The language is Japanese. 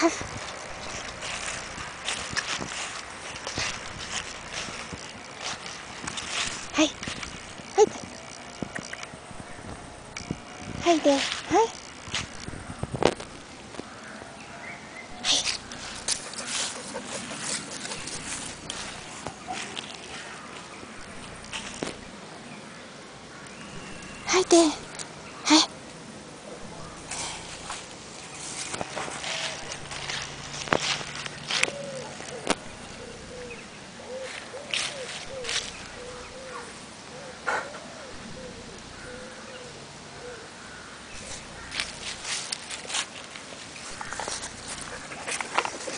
はい。はい。はい。ではい。はい。で